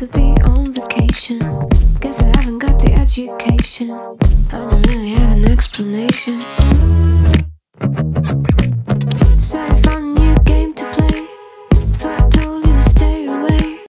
rather be on vacation. Guess I haven't got the education. I don't really have an explanation.